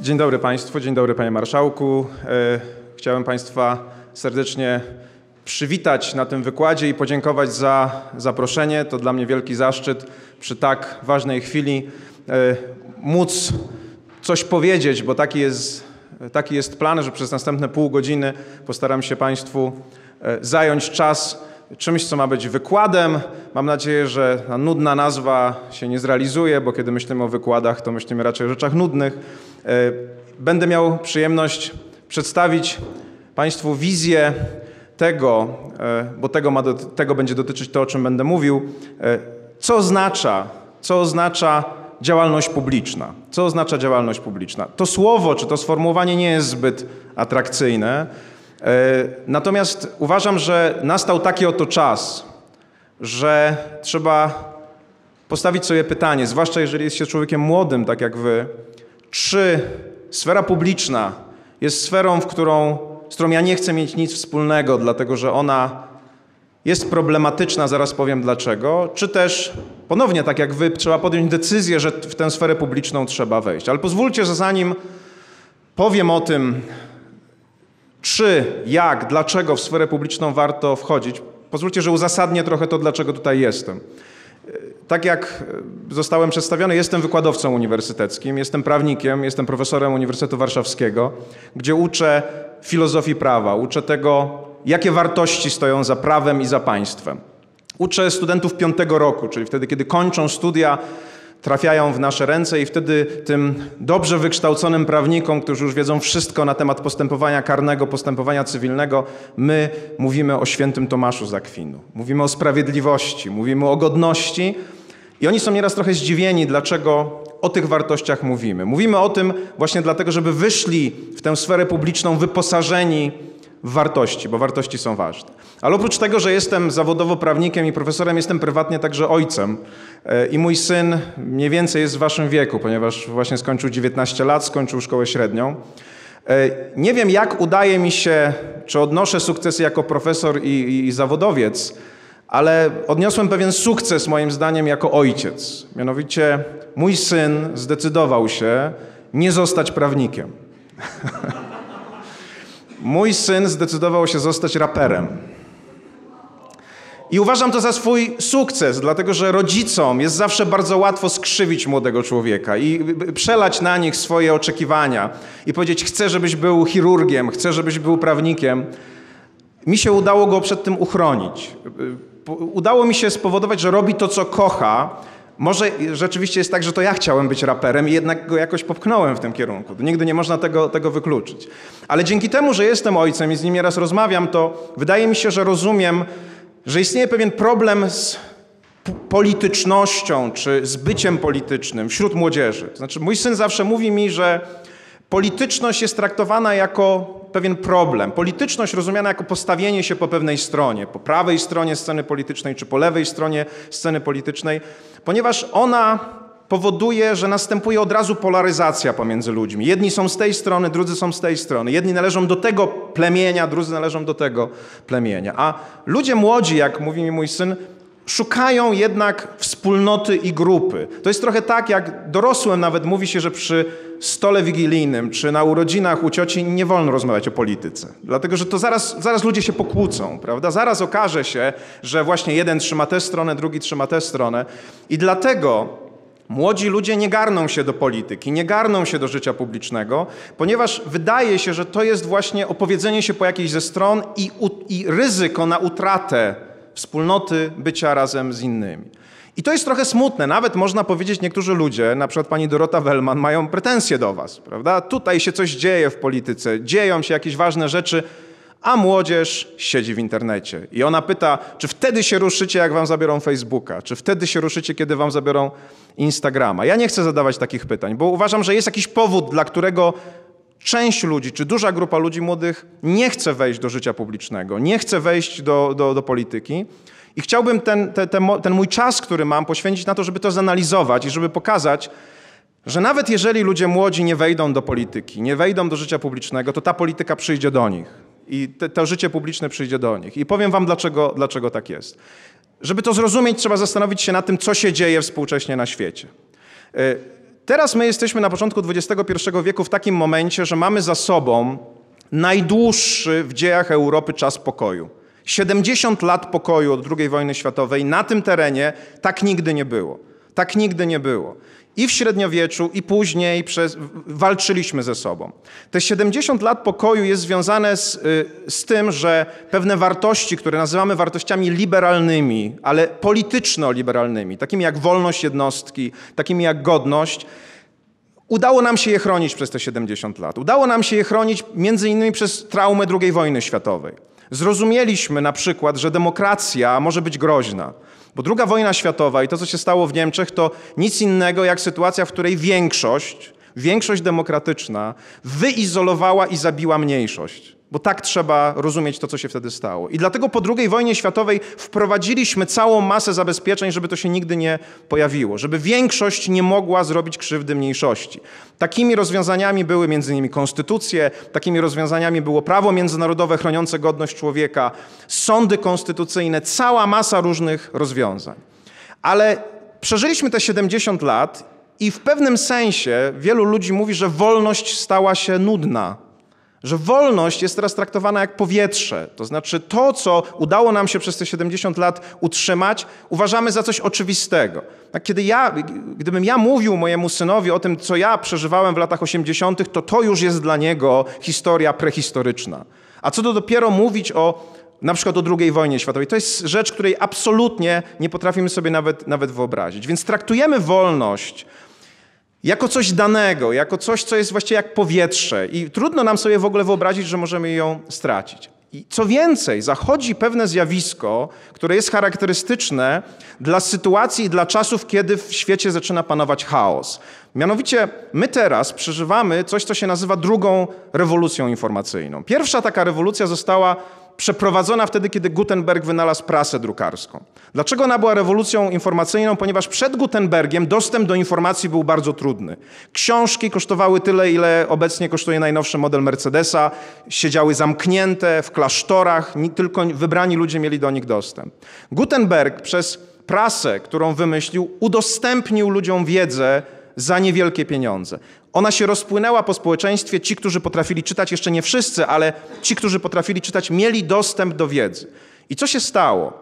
Dzień dobry Państwu, dzień dobry Panie Marszałku. E, chciałem Państwa serdecznie przywitać na tym wykładzie i podziękować za zaproszenie. To dla mnie wielki zaszczyt przy tak ważnej chwili e, móc coś powiedzieć, bo taki jest, taki jest plan, że przez następne pół godziny postaram się Państwu e, zająć czas czymś, co ma być wykładem. Mam nadzieję, że ta nudna nazwa się nie zrealizuje, bo kiedy myślimy o wykładach, to myślimy raczej o rzeczach nudnych. E, będę miał przyjemność przedstawić Państwu wizję tego, e, bo tego, ma do, tego będzie dotyczyć to, o czym będę mówił, e, co oznacza, co oznacza działalność publiczna. Co oznacza działalność publiczna? To słowo czy to sformułowanie nie jest zbyt atrakcyjne, natomiast uważam, że nastał taki oto czas, że trzeba postawić sobie pytanie, zwłaszcza jeżeli jest się człowiekiem młodym, tak jak wy, czy sfera publiczna jest sferą, w którą, z którą ja nie chcę mieć nic wspólnego, dlatego że ona jest problematyczna, zaraz powiem dlaczego, czy też ponownie, tak jak wy, trzeba podjąć decyzję, że w tę sferę publiczną trzeba wejść. Ale pozwólcie, że zanim powiem o tym, czy, jak, dlaczego w sferę publiczną warto wchodzić, pozwólcie, że uzasadnię trochę to, dlaczego tutaj jestem. Tak jak zostałem przedstawiony, jestem wykładowcą uniwersyteckim, jestem prawnikiem, jestem profesorem Uniwersytetu Warszawskiego, gdzie uczę filozofii prawa, uczę tego, jakie wartości stoją za prawem i za państwem. Uczę studentów piątego roku, czyli wtedy, kiedy kończą studia trafiają w nasze ręce i wtedy tym dobrze wykształconym prawnikom, którzy już wiedzą wszystko na temat postępowania karnego, postępowania cywilnego, my mówimy o świętym Tomaszu z Akwinu. Mówimy o sprawiedliwości, mówimy o godności i oni są nieraz trochę zdziwieni, dlaczego o tych wartościach mówimy. Mówimy o tym właśnie dlatego, żeby wyszli w tę sferę publiczną wyposażeni wartości, bo wartości są ważne. Ale oprócz tego, że jestem zawodowo prawnikiem i profesorem, jestem prywatnie także ojcem. E, I mój syn mniej więcej jest w waszym wieku, ponieważ właśnie skończył 19 lat, skończył szkołę średnią. E, nie wiem, jak udaje mi się, czy odnoszę sukcesy jako profesor i, i, zawodowiec, ale odniosłem pewien sukces moim zdaniem jako ojciec. Mianowicie mój syn zdecydował się nie zostać prawnikiem. mój syn zdecydował się zostać raperem. I uważam to za swój sukces, dlatego że rodzicom jest zawsze bardzo łatwo skrzywić młodego człowieka i przelać na nich swoje oczekiwania i powiedzieć: Chcę, żebyś był chirurgiem, chcę, żebyś był prawnikiem. Mi się udało go przed tym uchronić. Udało mi się spowodować, że robi to, co kocha. Może rzeczywiście jest tak, że to ja chciałem być raperem i jednak go jakoś popchnąłem w tym kierunku. Nigdy nie można tego, tego wykluczyć. Ale dzięki temu, że jestem ojcem i z nim nieraz rozmawiam, to wydaje mi się, że rozumiem, że istnieje pewien problem z politycznością czy z byciem politycznym wśród młodzieży. Znaczy, mój syn zawsze mówi mi, że polityczność jest traktowana jako pewien problem. Polityczność rozumiana jako postawienie się po pewnej stronie, po prawej stronie sceny politycznej czy po lewej stronie sceny politycznej, ponieważ ona powoduje, że następuje od razu polaryzacja pomiędzy ludźmi. Jedni są z tej strony, drudzy są z tej strony. Jedni należą do tego plemienia, drudzy należą do tego plemienia. A ludzie młodzi, jak mówi mi mój syn, szukają jednak wspólnoty i grupy. To jest trochę tak, jak dorosłym nawet mówi się, że przy stole wigilijnym czy na urodzinach u cioci nie wolno rozmawiać o polityce. Dlatego, że to zaraz, zaraz ludzie się pokłócą, prawda? Zaraz okaże się, że właśnie jeden trzyma tę stronę, drugi trzyma tę stronę. I dlatego Młodzi ludzie nie garną się do polityki, nie garną się do życia publicznego, ponieważ wydaje się, że to jest właśnie opowiedzenie się po jakiejś ze stron i, i ryzyko na utratę wspólnoty bycia razem z innymi. I to jest trochę smutne. Nawet można powiedzieć, niektórzy ludzie, na przykład pani Dorota Wellman, mają pretensje do was, prawda? Tutaj się coś dzieje w polityce, dzieją się jakieś ważne rzeczy, a młodzież siedzi w internecie. I ona pyta, czy wtedy się ruszycie, jak wam zabiorą Facebooka? Czy wtedy się ruszycie, kiedy wam zabiorą Instagrama? Ja nie chcę zadawać takich pytań, bo uważam, że jest jakiś powód, dla którego część ludzi, czy duża grupa ludzi młodych nie chce wejść do życia publicznego, nie chce wejść do, do, do polityki. I chciałbym ten, ten, ten mój czas, który mam, poświęcić na to, żeby to zanalizować i żeby pokazać, że nawet jeżeli ludzie młodzi nie wejdą do polityki, nie wejdą do życia publicznego, to ta polityka przyjdzie do nich i te, to życie publiczne przyjdzie do nich. I powiem wam, dlaczego, dlaczego tak jest. Żeby to zrozumieć, trzeba zastanowić się nad tym, co się dzieje współcześnie na świecie. Teraz my jesteśmy na początku XXI wieku w takim momencie, że mamy za sobą najdłuższy w dziejach Europy czas pokoju. 70 lat pokoju od II wojny światowej na tym terenie tak nigdy nie było. Tak nigdy nie było. I w średniowieczu, i później przez, walczyliśmy ze sobą. Te 70 lat pokoju jest związane z, y, z tym, że pewne wartości, które nazywamy wartościami liberalnymi, ale polityczno-liberalnymi, takimi jak wolność jednostki, takimi jak godność, Udało nam się je chronić przez te 70 lat. Udało nam się je chronić między innymi przez traumę II wojny światowej. Zrozumieliśmy na przykład, że demokracja może być groźna. Bo druga wojna światowa i to, co się stało w Niemczech, to nic innego jak sytuacja, w której większość, większość demokratyczna wyizolowała i zabiła mniejszość. Bo tak trzeba rozumieć to, co się wtedy stało. I dlatego po II wojnie światowej wprowadziliśmy całą masę zabezpieczeń, żeby to się nigdy nie pojawiło, żeby większość nie mogła zrobić krzywdy mniejszości. Takimi rozwiązaniami były m.in. konstytucje, takimi rozwiązaniami było prawo międzynarodowe chroniące godność człowieka, sądy konstytucyjne, cała masa różnych rozwiązań. Ale przeżyliśmy te 70 lat i w pewnym sensie wielu ludzi mówi, że wolność stała się nudna że wolność jest teraz traktowana jak powietrze. To znaczy to, co udało nam się przez te 70 lat utrzymać, uważamy za coś oczywistego. Tak, kiedy ja, gdybym ja mówił mojemu synowi o tym, co ja przeżywałem w latach 80., to to już jest dla niego historia prehistoryczna. A co to dopiero mówić o na przykład o II wojnie światowej. To jest rzecz, której absolutnie nie potrafimy sobie nawet, nawet wyobrazić. Więc traktujemy wolność jako coś danego, jako coś, co jest właściwie jak powietrze i trudno nam sobie w ogóle wyobrazić, że możemy ją stracić. I co więcej, zachodzi pewne zjawisko, które jest charakterystyczne dla sytuacji i dla czasów, kiedy w świecie zaczyna panować chaos. Mianowicie my teraz przeżywamy coś, co się nazywa drugą rewolucją informacyjną. Pierwsza taka rewolucja została przeprowadzona wtedy, kiedy Gutenberg wynalazł prasę drukarską. Dlaczego ona była rewolucją informacyjną? Ponieważ przed Gutenbergiem dostęp do informacji był bardzo trudny. Książki kosztowały tyle, ile obecnie kosztuje najnowszy model Mercedesa, siedziały zamknięte w klasztorach, tylko wybrani ludzie mieli do nich dostęp. Gutenberg przez prasę, którą wymyślił, udostępnił ludziom wiedzę za niewielkie pieniądze. Ona się rozpłynęła po społeczeństwie. Ci, którzy potrafili czytać, jeszcze nie wszyscy, ale ci, którzy potrafili czytać, mieli dostęp do wiedzy. I co się stało?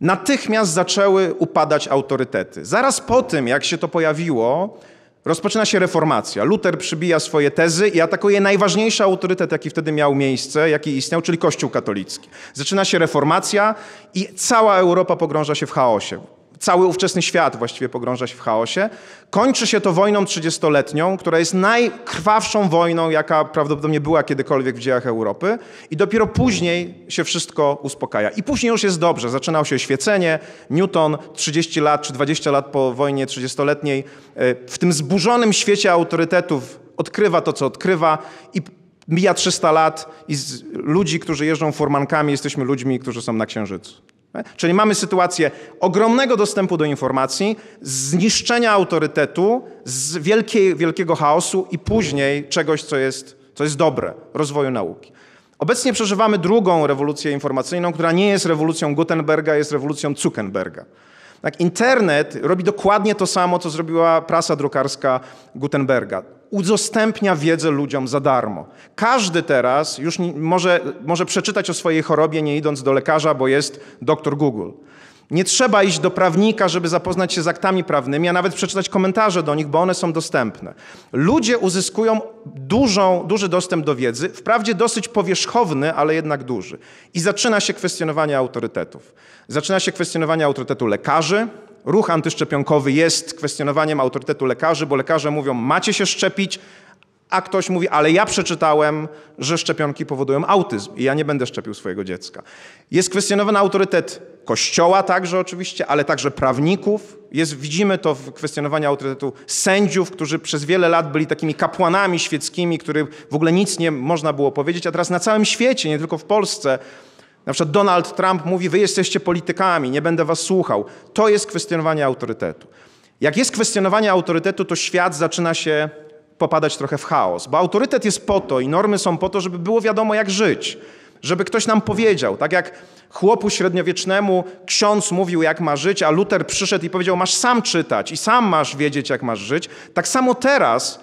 Natychmiast zaczęły upadać autorytety. Zaraz po tym, jak się to pojawiło, rozpoczyna się reformacja. Luther przybija swoje tezy i atakuje najważniejszy autorytet, jaki wtedy miał miejsce, jaki istniał, czyli Kościół katolicki. Zaczyna się reformacja i cała Europa pogrąża się w chaosie cały ówczesny świat właściwie pogrąża się w chaosie. Kończy się to wojną trzydziestoletnią, która jest najkrwawszą wojną, jaka prawdopodobnie była kiedykolwiek w dziejach Europy i dopiero później się wszystko uspokaja. I później już jest dobrze. Zaczynało się oświecenie. Newton 30 lat czy 20 lat po wojnie trzydziestoletniej e, w tym zburzonym świecie autorytetów odkrywa to, co odkrywa i mija 300 lat i z ludzi, którzy jeżdżą furmankami, jesteśmy ludźmi, którzy są na Księżycu. Czyli mamy sytuację ogromnego dostępu do informacji, zniszczenia autorytetu, z wielkiej, wielkiego chaosu i później czegoś, co jest, co jest dobre, rozwoju nauki. Obecnie przeżywamy drugą rewolucję informacyjną, która nie jest rewolucją Gutenberga, jest rewolucją Zuckerberga. Tak, internet robi dokładnie to samo, co zrobiła prasa drukarska Gutenberga udostępnia wiedzę ludziom za darmo. Każdy teraz już może, może przeczytać o swojej chorobie, nie idąc do lekarza, bo jest doktor Google. Nie trzeba iść do prawnika, żeby zapoznać się z aktami prawnymi, a nawet przeczytać komentarze do nich, bo one są dostępne. Ludzie uzyskują dużą, duży dostęp do wiedzy, wprawdzie dosyć powierzchowny, ale jednak duży. I zaczyna się kwestionowanie autorytetów. Zaczyna się kwestionowanie autorytetu lekarzy, ruch antyszczepionkowy jest kwestionowaniem autorytetu lekarzy, bo lekarze mówią, macie się szczepić, a ktoś mówi, ale ja przeczytałem, że szczepionki powodują autyzm i ja nie będę szczepił swojego dziecka. Jest kwestionowany autorytet kościoła także oczywiście, ale także prawników. Jest, widzimy to w kwestionowaniu autorytetu sędziów, którzy przez wiele lat byli takimi kapłanami świeckimi, których w ogóle nic nie można było powiedzieć, a teraz na całym świecie, nie tylko w Polsce, na przykład Donald Trump mówi, wy jesteście politykami, nie będę was słuchał. To jest kwestionowanie autorytetu. Jak jest kwestionowanie autorytetu, to świat zaczyna się popadać trochę w chaos, bo autorytet jest po to i normy są po to, żeby było wiadomo, jak żyć. Żeby ktoś nam powiedział, tak jak chłopu średniowiecznemu ksiądz mówił, jak ma żyć, a Luter przyszedł i powiedział, masz sam czytać i sam masz wiedzieć, jak masz żyć. Tak samo teraz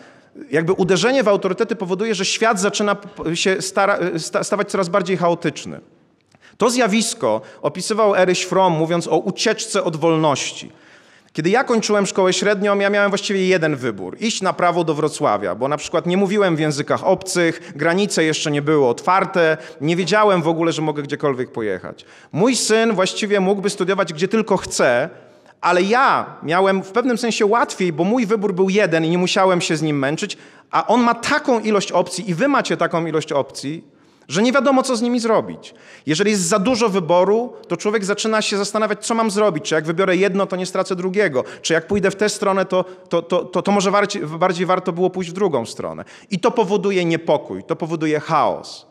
jakby uderzenie w autorytety powoduje, że świat zaczyna się stara, stawać coraz bardziej chaotyczny. To zjawisko opisywał Erich Fromm, mówiąc o ucieczce od wolności. Kiedy ja kończyłem szkołę średnią, ja miałem właściwie jeden wybór. Iść na prawo do Wrocławia, bo na przykład nie mówiłem w językach obcych, granice jeszcze nie były otwarte, nie wiedziałem w ogóle, że mogę gdziekolwiek pojechać. Mój syn właściwie mógłby studiować gdzie tylko chce, ale ja miałem w pewnym sensie łatwiej, bo mój wybór był jeden i nie musiałem się z nim męczyć, a on ma taką ilość opcji i wy macie taką ilość opcji, że nie wiadomo, co z nimi zrobić. Jeżeli jest za dużo wyboru, to człowiek zaczyna się zastanawiać, co mam zrobić. Czy jak wybiorę jedno, to nie stracę drugiego. Czy jak pójdę w tę stronę, to, to, to, to, to może bardziej, bardziej warto było pójść w drugą stronę. I to powoduje niepokój, to powoduje chaos.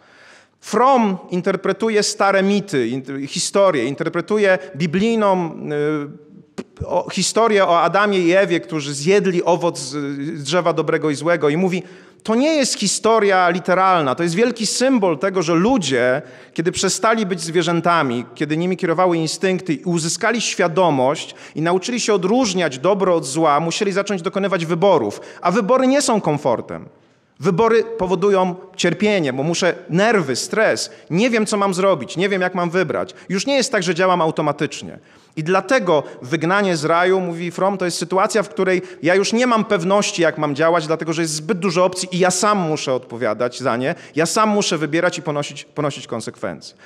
From interpretuje stare mity, historie, interpretuje biblijną y, o, historię o Adamie i Ewie, którzy zjedli owoc z drzewa dobrego i złego i mówi, to nie jest historia literalna, to jest wielki symbol tego, że ludzie, kiedy przestali być zwierzętami, kiedy nimi kierowały instynkty i uzyskali świadomość i nauczyli się odróżniać dobro od zła, musieli zacząć dokonywać wyborów. A wybory nie są komfortem. Wybory powodują cierpienie, bo muszę nerwy, stres, nie wiem co mam zrobić, nie wiem jak mam wybrać. Już nie jest tak, że działam automatycznie. I dlatego wygnanie z raju, mówi From, to jest sytuacja, w której ja już nie mam pewności, jak mam działać, dlatego że jest zbyt dużo opcji i ja sam muszę odpowiadać za nie, ja sam muszę wybierać i ponosić, ponosić konsekwencje.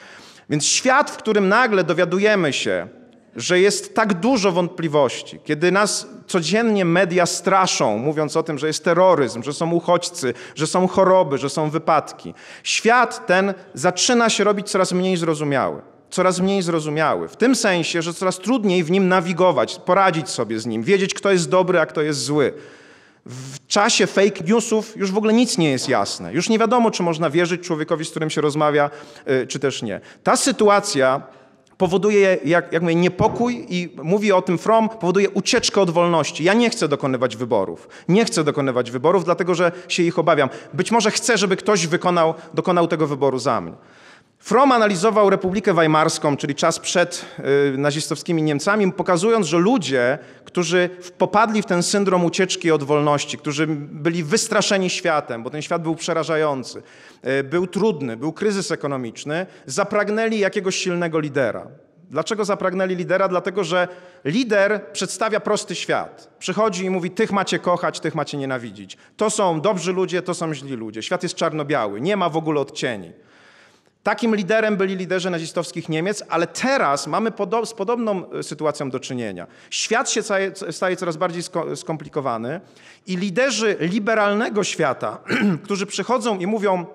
Więc świat, w którym nagle dowiadujemy się, że jest tak dużo wątpliwości, kiedy nas codziennie media straszą, mówiąc o tym, że jest terroryzm, że są uchodźcy, że są choroby, że są wypadki. Świat ten zaczyna się robić coraz mniej zrozumiały coraz mniej zrozumiały. W tym sensie, że coraz trudniej w nim nawigować, poradzić sobie z nim, wiedzieć, kto jest dobry, a kto jest zły. W czasie fake newsów już w ogóle nic nie jest jasne. Już nie wiadomo, czy można wierzyć człowiekowi, z którym się rozmawia, y, czy też nie. Ta sytuacja powoduje, jak, jak mówię, niepokój i mówi o tym From, powoduje ucieczkę od wolności. Ja nie chcę dokonywać wyborów. Nie chcę dokonywać wyborów, dlatego że się ich obawiam. Być może chcę, żeby ktoś wykonał, dokonał tego wyboru za mnie. Fromm analizował Republikę Weimarską, czyli czas przed y, nazistowskimi Niemcami, pokazując, że ludzie, którzy popadli w ten syndrom ucieczki od wolności, którzy byli wystraszeni światem, bo ten świat był przerażający, y, był trudny, był kryzys ekonomiczny, zapragnęli jakiegoś silnego lidera. Dlaczego zapragnęli lidera? Dlatego, że lider przedstawia prosty świat. Przychodzi i mówi: Tych macie kochać, tych macie nienawidzić. To są dobrzy ludzie, to są źli ludzie. Świat jest czarno-biały, nie ma w ogóle odcieni. Takim liderem byli liderzy nazistowskich Niemiec, ale teraz mamy podo z podobną e, sytuacją do czynienia. Świat się staje, staje coraz bardziej skomplikowany i liderzy liberalnego świata, którzy przychodzą i mówią,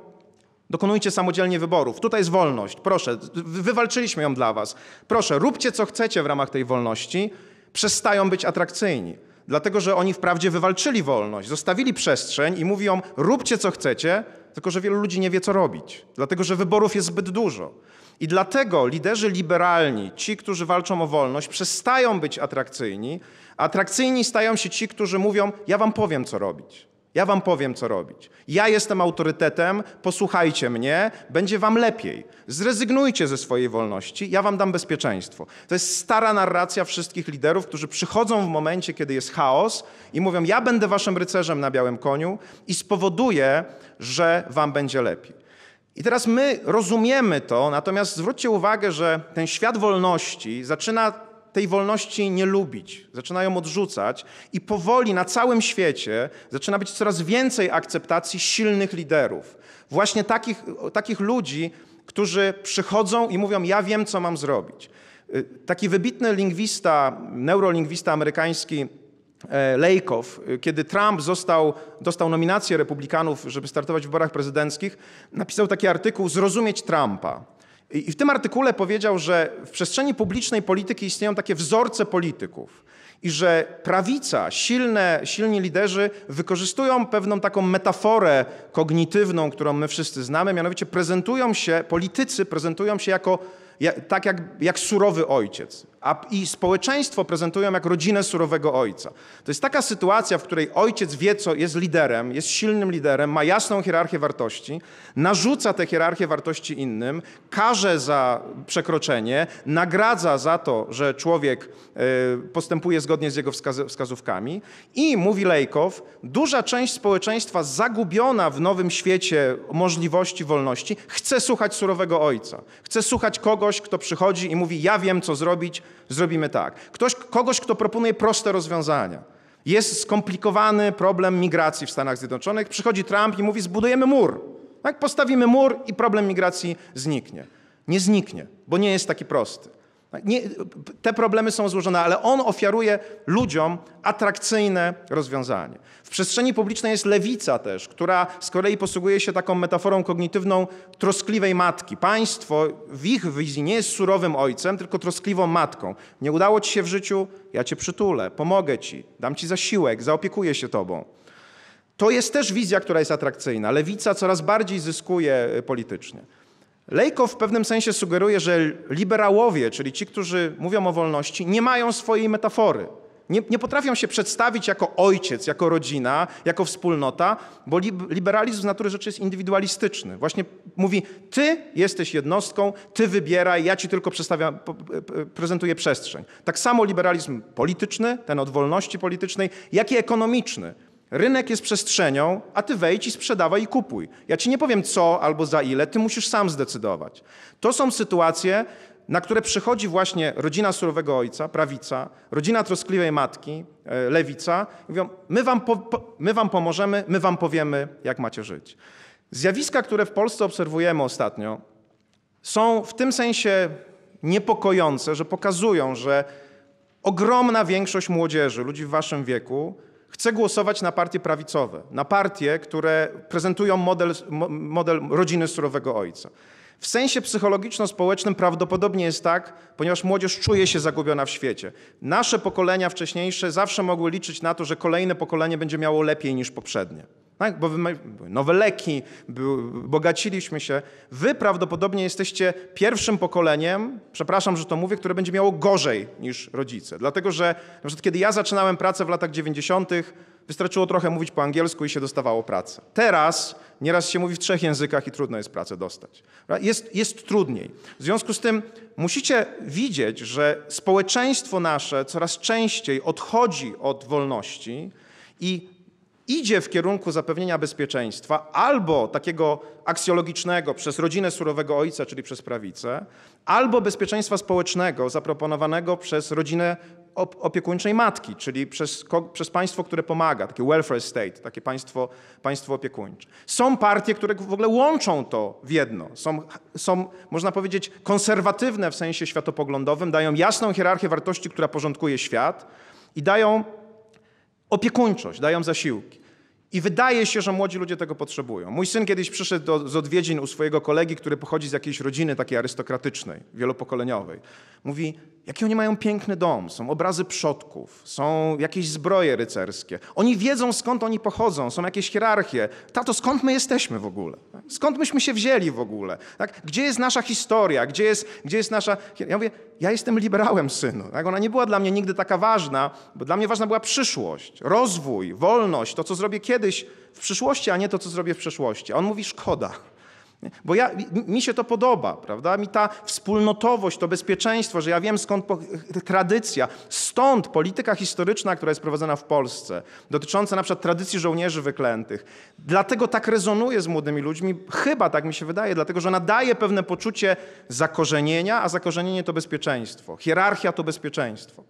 dokonujcie samodzielnie wyborów, tutaj jest wolność, proszę, wywalczyliśmy ją dla was, proszę, róbcie co chcecie w ramach tej wolności, przestają być atrakcyjni. Dlatego, że oni wprawdzie wywalczyli wolność, zostawili przestrzeń i mówią, róbcie co chcecie, tylko że wielu ludzi nie wie, co robić, dlatego że wyborów jest zbyt dużo. I dlatego liderzy liberalni, ci, którzy walczą o wolność, przestają być atrakcyjni. Atrakcyjni stają się ci, którzy mówią: Ja wam powiem, co robić. Ja wam powiem, co robić. Ja jestem autorytetem, posłuchajcie mnie, będzie wam lepiej. Zrezygnujcie ze swojej wolności, ja wam dam bezpieczeństwo. To jest stara narracja wszystkich liderów, którzy przychodzą w momencie, kiedy jest chaos i mówią: Ja będę waszym rycerzem na białym koniu i spowoduję, że wam będzie lepiej. I teraz my rozumiemy to, natomiast zwróćcie uwagę, że ten świat wolności zaczyna tej wolności nie lubić, zaczynają odrzucać i powoli na całym świecie zaczyna być coraz więcej akceptacji silnych liderów. Właśnie takich, takich ludzi, którzy przychodzą i mówią: Ja wiem, co mam zrobić. Y, taki wybitny lingwista, neurolingwista amerykański, e, Lejkow, y, kiedy Trump został, dostał nominację republikanów, żeby startować w wyborach prezydenckich, napisał taki artykuł Zrozumieć Trumpa. I w tym artykule powiedział, że w przestrzeni publicznej polityki istnieją takie wzorce polityków i że prawica, silne, silni liderzy wykorzystują pewną taką metaforę kognitywną, którą my wszyscy znamy, mianowicie prezentują się, politycy prezentują się jako, tak jak, jak surowy ojciec. A i społeczeństwo prezentują jak rodzinę surowego ojca. To jest taka sytuacja, w której ojciec wie, co jest liderem, jest silnym liderem, ma jasną hierarchię wartości, narzuca tę hierarchię wartości innym, karze za przekroczenie, nagradza za to, że człowiek y, postępuje zgodnie z jego wskazówkami i, mówi Lejkow, duża część społeczeństwa zagubiona w nowym świecie możliwości wolności chce słuchać surowego ojca. Chce słuchać kogoś, kto przychodzi i mówi, ja wiem, co zrobić, zrobimy tak. Ktoś, kogoś, kto proponuje proste rozwiązania. Jest skomplikowany problem migracji w Stanach Zjednoczonych. Przychodzi Trump i mówi: Zbudujemy mur. Tak? Postawimy mur i problem migracji zniknie. Nie zniknie, bo nie jest taki prosty. Nie, te problemy są złożone, ale on ofiaruje ludziom atrakcyjne rozwiązanie. W przestrzeni publicznej jest lewica też, która z kolei posługuje się taką metaforą kognitywną troskliwej matki. Państwo w ich wizji nie jest surowym ojcem, tylko troskliwą matką. Nie udało ci się w życiu, ja cię przytulę, pomogę ci, dam ci zasiłek, zaopiekuję się tobą. To jest też wizja, która jest atrakcyjna. Lewica coraz bardziej zyskuje y, politycznie. Lejko w pewnym sensie sugeruje, że liberałowie, czyli ci, którzy mówią o wolności, nie mają swojej metafory. Nie, nie, potrafią się przedstawić jako ojciec, jako rodzina, jako wspólnota, bo liberalizm z natury rzeczy jest indywidualistyczny. Właśnie mówi, ty jesteś jednostką, ty wybieraj, ja ci tylko przedstawiam, prezentuję przestrzeń. Tak samo liberalizm polityczny, ten od wolności politycznej, jak i ekonomiczny. Rynek jest przestrzenią, a ty wejdź i sprzedawaj i kupuj. Ja ci nie powiem co albo za ile, ty musisz sam zdecydować. To są sytuacje, na które przychodzi właśnie rodzina surowego ojca, prawica, rodzina troskliwej matki, e, lewica. Mówią, my wam, po, my wam pomożemy, my wam powiemy, jak macie żyć. Zjawiska, które w Polsce obserwujemy ostatnio, są w tym sensie niepokojące, że pokazują, że ogromna większość młodzieży, ludzi w waszym wieku, chce głosować na partie prawicowe, na partie, które prezentują model, model rodziny surowego ojca. W sensie psychologiczno-społecznym prawdopodobnie jest tak, ponieważ młodzież czuje się zagubiona w świecie. Nasze pokolenia wcześniejsze zawsze mogły liczyć na to, że kolejne pokolenie będzie miało lepiej niż poprzednie. Tak? Bo były nowe leki, bogaciliśmy się. Wy prawdopodobnie jesteście pierwszym pokoleniem, przepraszam, że to mówię, które będzie miało gorzej niż rodzice. Dlatego, że na przykład kiedy ja zaczynałem pracę w latach 90., wystarczyło trochę mówić po angielsku i się dostawało pracę. Teraz nieraz się mówi w trzech językach i trudno jest pracę dostać. Jest, jest trudniej. W związku z tym musicie widzieć, że społeczeństwo nasze coraz częściej odchodzi od wolności i idzie w kierunku zapewnienia bezpieczeństwa albo takiego aksjologicznego przez rodzinę surowego ojca, czyli przez prawicę, albo bezpieczeństwa społecznego zaproponowanego przez rodzinę opiekuńczej matki, czyli przez, przez państwo, które pomaga, takie welfare state, takie państwo, państwo opiekuńcze. Są partie, które w ogóle łączą to w jedno. Są, są, można powiedzieć, konserwatywne w sensie światopoglądowym, dają jasną hierarchię wartości, która porządkuje świat i dają opiekuńczość, dają zasiłki. I wydaje się, że młodzi ludzie tego potrzebują. Mój syn kiedyś przyszedł do, z odwiedzin u swojego kolegi, który pochodzi z jakiejś rodziny takiej arystokratycznej, wielopokoleniowej. Mówi, jaki oni mają piękny dom, są obrazy przodków, są jakieś zbroje rycerskie. Oni wiedzą, skąd oni pochodzą, są jakieś hierarchie. Tato, skąd my jesteśmy w ogóle? Skąd myśmy się wzięli w ogóle? Tak? Gdzie jest nasza historia? Gdzie jest, gdzie jest nasza... Ja mówię, ja jestem liberałem, synu. Tak? Ona nie była dla mnie nigdy taka ważna, bo dla mnie ważna była przyszłość, rozwój, wolność, to, co zrobię kiedyś w przyszłości, a nie to, co zrobię w przeszłości. A on mówi, szkoda. Bo ja, mi się to podoba, prawda? Mi ta wspólnotowość, to bezpieczeństwo, że ja wiem skąd po, tradycja, stąd polityka historyczna, która jest prowadzona w Polsce, dotycząca na przykład tradycji żołnierzy wyklętych. Dlatego tak rezonuje z młodymi ludźmi, chyba tak mi się wydaje, dlatego że ona daje pewne poczucie zakorzenienia, a zakorzenienie to bezpieczeństwo. Hierarchia to bezpieczeństwo.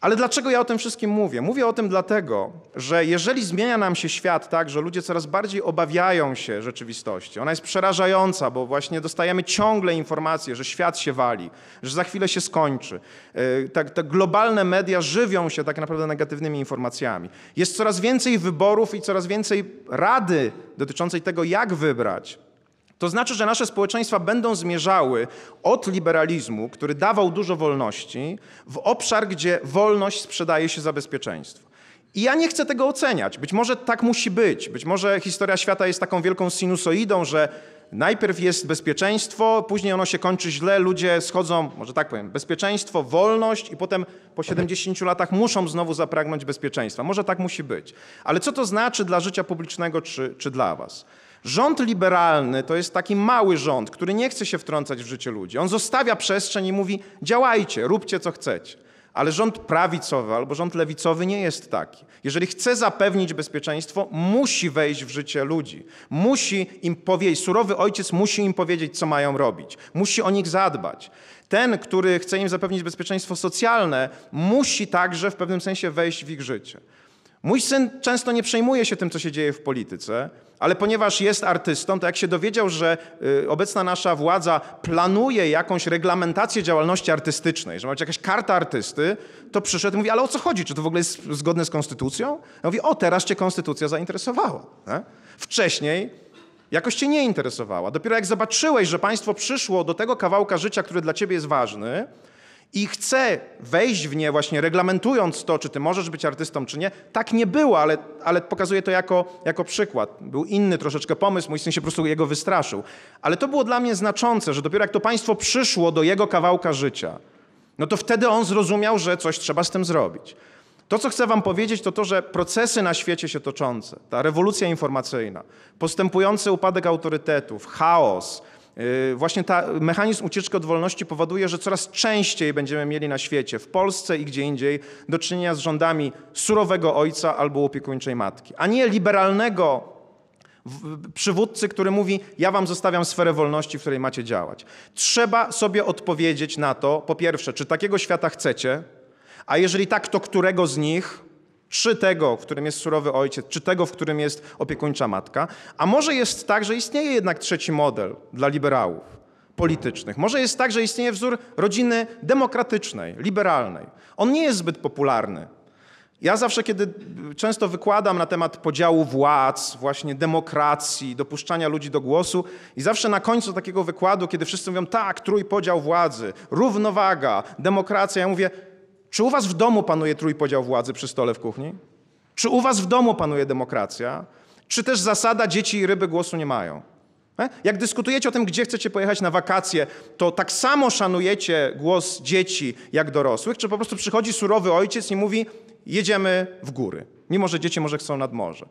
Ale dlaczego ja o tym wszystkim mówię? Mówię o tym dlatego, że jeżeli zmienia nam się świat tak, że ludzie coraz bardziej obawiają się rzeczywistości, ona jest przerażająca, bo właśnie dostajemy ciągle informacje, że świat się wali, że za chwilę się skończy. E, te, te globalne media żywią się tak naprawdę negatywnymi informacjami. Jest coraz więcej wyborów i coraz więcej rady dotyczącej tego, jak wybrać. To znaczy, że nasze społeczeństwa będą zmierzały od liberalizmu, który dawał dużo wolności, w obszar, gdzie wolność sprzedaje się za bezpieczeństwo. I ja nie chcę tego oceniać. Być może tak musi być. Być może historia świata jest taką wielką sinusoidą, że najpierw jest bezpieczeństwo, później ono się kończy źle, ludzie schodzą, może tak powiem, bezpieczeństwo, wolność i potem po 70 latach muszą znowu zapragnąć bezpieczeństwa. Może tak musi być. Ale co to znaczy dla życia publicznego czy, czy dla was? Rząd liberalny to jest taki mały rząd, który nie chce się wtrącać w życie ludzi. On zostawia przestrzeń i mówi: działajcie, róbcie co chcecie. Ale rząd prawicowy albo rząd lewicowy nie jest taki. Jeżeli chce zapewnić bezpieczeństwo, musi wejść w życie ludzi. Musi im powiedzieć, surowy ojciec musi im powiedzieć, co mają robić. Musi o nich zadbać. Ten, który chce im zapewnić bezpieczeństwo socjalne, musi także w pewnym sensie wejść w ich życie. Mój syn często nie przejmuje się tym, co się dzieje w polityce, ale ponieważ jest artystą, to jak się dowiedział, że y, obecna nasza władza planuje jakąś reglamentację działalności artystycznej, że ma być jakaś karta artysty, to przyszedł i mówi, ale o co chodzi? Czy to w ogóle jest zgodne z konstytucją? Ja mówię, o teraz cię konstytucja zainteresowała. Nie? Wcześniej jakoś cię nie interesowała. Dopiero jak zobaczyłeś, że państwo przyszło do tego kawałka życia, który dla ciebie jest ważny, i chce wejść w nie właśnie reglamentując to, czy ty możesz być artystą, czy nie. Tak nie było, ale, ale pokazuję to jako, jako przykład. Był inny troszeczkę pomysł, mój syn się po prostu jego wystraszył. Ale to było dla mnie znaczące, że dopiero jak to państwo przyszło do jego kawałka życia, no to wtedy on zrozumiał, że coś trzeba z tym zrobić. To, co chcę wam powiedzieć, to to, że procesy na świecie się toczące, ta rewolucja informacyjna, postępujący upadek autorytetów, chaos, właśnie ta mechanizm ucieczki od wolności powoduje, że coraz częściej będziemy mieli na świecie, w Polsce i gdzie indziej, do czynienia z rządami surowego ojca albo opiekuńczej matki, a nie liberalnego przywódcy, który mówi: Ja wam zostawiam sferę wolności, w której macie działać. Trzeba sobie odpowiedzieć na to, po pierwsze, czy takiego świata chcecie, a jeżeli tak, to którego z nich? Czy tego, w którym jest surowy ojciec, czy tego, w którym jest opiekuńcza matka. A może jest tak, że istnieje jednak trzeci model dla liberałów politycznych. Może jest tak, że istnieje wzór rodziny demokratycznej, liberalnej. On nie jest zbyt popularny. Ja zawsze, kiedy często wykładam na temat podziału władz, właśnie demokracji, dopuszczania ludzi do głosu, i zawsze na końcu takiego wykładu, kiedy wszyscy mówią, tak, trójpodział władzy, równowaga, demokracja, ja mówię, czy u was w domu panuje trójpodział władzy przy stole w kuchni? Czy u was w domu panuje demokracja? Czy też zasada dzieci i ryby głosu nie mają? E? Jak dyskutujecie o tym, gdzie chcecie pojechać na wakacje, to tak samo szanujecie głos dzieci jak dorosłych, czy po prostu przychodzi surowy ojciec i mówi, jedziemy w góry, mimo że dzieci może chcą nad morze.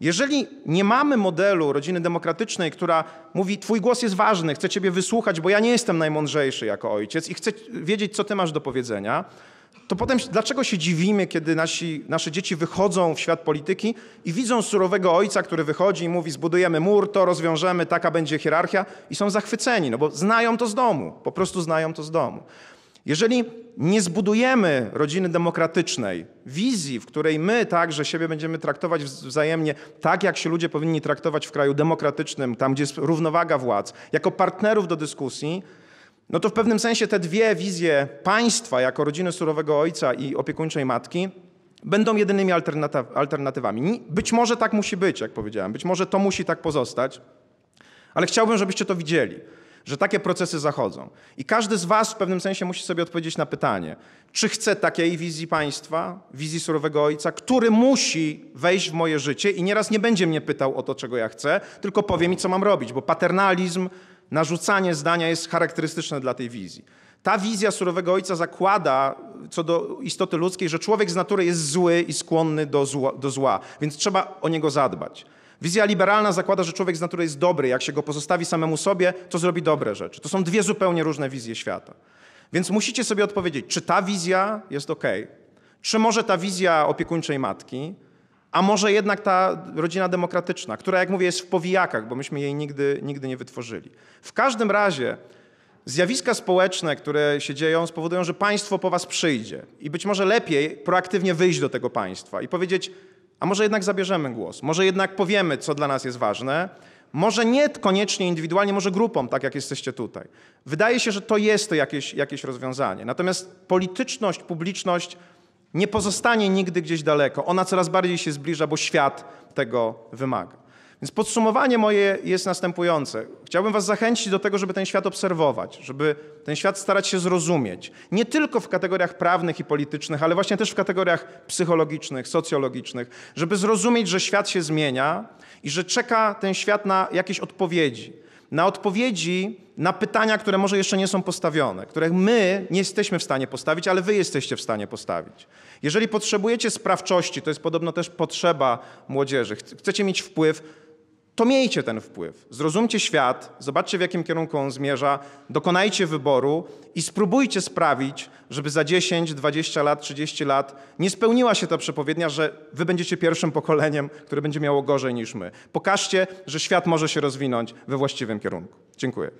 Jeżeli nie mamy modelu rodziny demokratycznej, która mówi, twój głos jest ważny, chcę ciebie wysłuchać, bo ja nie jestem najmądrzejszy jako ojciec i chcę wiedzieć, co ty masz do powiedzenia, to potem dlaczego się dziwimy, kiedy nasi, nasze dzieci wychodzą w świat polityki i widzą surowego ojca, który wychodzi i mówi: Zbudujemy mur, to rozwiążemy, taka będzie hierarchia, i są zachwyceni, no bo znają to z domu, po prostu znają to z domu. Jeżeli nie zbudujemy rodziny demokratycznej, wizji, w której my także siebie będziemy traktować wzajemnie tak, jak się ludzie powinni traktować w kraju demokratycznym, tam gdzie jest równowaga władz, jako partnerów do dyskusji, no to w pewnym sensie te dwie wizje państwa jako rodziny surowego ojca i opiekuńczej matki będą jedynymi alternatywami. Być może tak musi być, jak powiedziałem, być może to musi tak pozostać, ale chciałbym, żebyście to widzieli, że takie procesy zachodzą. I każdy z Was w pewnym sensie musi sobie odpowiedzieć na pytanie, czy chce takiej wizji państwa, wizji surowego ojca, który musi wejść w moje życie i nieraz nie będzie mnie pytał o to, czego ja chcę, tylko powie mi, co mam robić, bo paternalizm narzucanie zdania jest charakterystyczne dla tej wizji. Ta wizja surowego ojca zakłada co do istoty ludzkiej, że człowiek z natury jest zły i skłonny do zła, do zła, więc trzeba o niego zadbać. Wizja liberalna zakłada, że człowiek z natury jest dobry, jak się go pozostawi samemu sobie, to zrobi dobre rzeczy. To są dwie zupełnie różne wizje świata. Więc musicie sobie odpowiedzieć, czy ta wizja jest ok, czy może ta wizja opiekuńczej matki, a może jednak ta rodzina demokratyczna, która, jak mówię, jest w powijakach, bo myśmy jej nigdy, nigdy nie wytworzyli. W każdym razie zjawiska społeczne, które się dzieją, spowodują, że państwo po was przyjdzie. I być może lepiej proaktywnie wyjść do tego państwa i powiedzieć, a może jednak zabierzemy głos, może jednak powiemy, co dla nas jest ważne, może nie koniecznie indywidualnie, może grupą, tak jak jesteście tutaj. Wydaje się, że to jest to jakieś, jakieś rozwiązanie. Natomiast polityczność, publiczność nie pozostanie nigdy gdzieś daleko. Ona coraz bardziej się zbliża, bo świat tego wymaga. Więc podsumowanie moje jest następujące. Chciałbym Was zachęcić do tego, żeby ten świat obserwować, żeby ten świat starać się zrozumieć. Nie tylko w kategoriach prawnych i politycznych, ale właśnie też w kategoriach psychologicznych, socjologicznych, żeby zrozumieć, że świat się zmienia i że czeka ten świat na jakieś odpowiedzi. Na odpowiedzi na pytania, które może jeszcze nie są postawione, których my nie jesteśmy w stanie postawić, ale Wy jesteście w stanie postawić. Jeżeli potrzebujecie sprawczości, to jest podobno też potrzeba młodzieży, chcecie mieć wpływ, to miejcie ten wpływ. Zrozumcie świat, zobaczcie w jakim kierunku on zmierza, dokonajcie wyboru i spróbujcie sprawić, żeby za 10, 20 lat, 30 lat nie spełniła się ta przepowiednia, że wy będziecie pierwszym pokoleniem, które będzie miało gorzej niż my. Pokażcie, że świat może się rozwinąć we właściwym kierunku. Dziękuję.